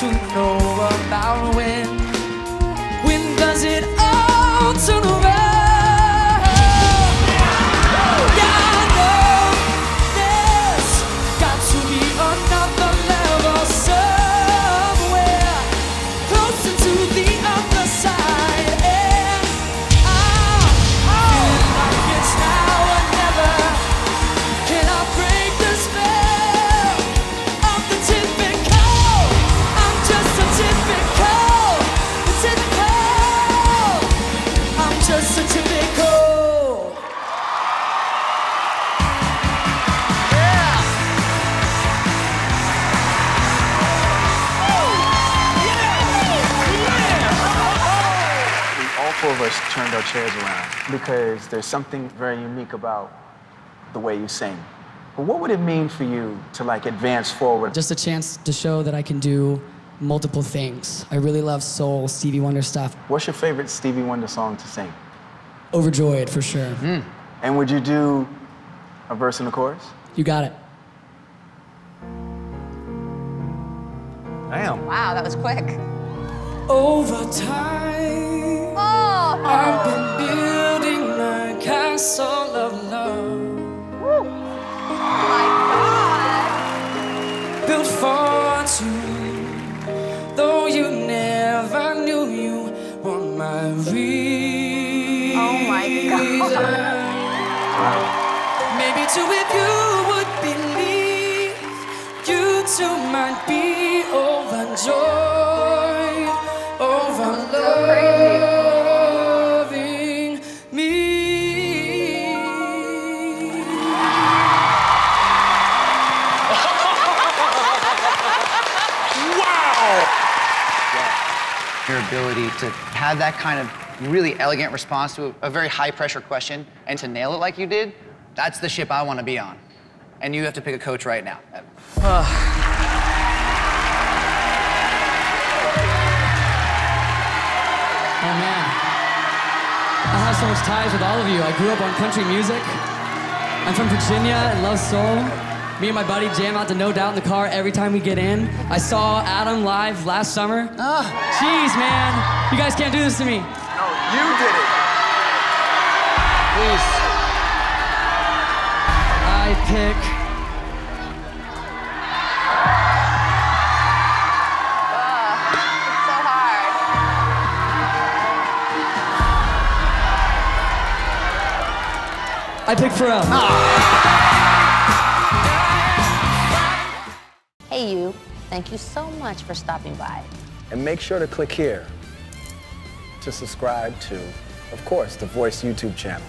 to know about when. When does it all turn around? Four of us turned our chairs around because there's something very unique about the way you sing. But what would it mean for you to like advance forward? Just a chance to show that I can do multiple things. I really love soul, Stevie Wonder stuff. What's your favorite Stevie Wonder song to sing? Overjoyed for sure. Hmm. And would you do a verse and a chorus? You got it. Damn. Wow, that was quick. Over time, God. built for. Though you never knew you were my reason. Oh my God. Maybe too if you would believe, you too might be overjoyed Your ability to have that kind of really elegant response to a, very high pressure question and to nail it like you did, that's the ship I want to be on. And you have to pick a coach right now. Oh man. I have so much ties with all of you. I grew up on country music. I'm from Virginia and love soul. Me and my buddy jam out to No Doubt in the car every time we get in. I saw Adam live last summer. Oh. Jeez, man. You guys can't do this to me. No, you did it. Please. I pick. Ah, it's so hard. I pick Pharrell. Hey, Thank you so much for stopping by. And make sure to click here to subscribe to, of course, the Voice YouTube channel.